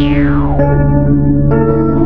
Yeah.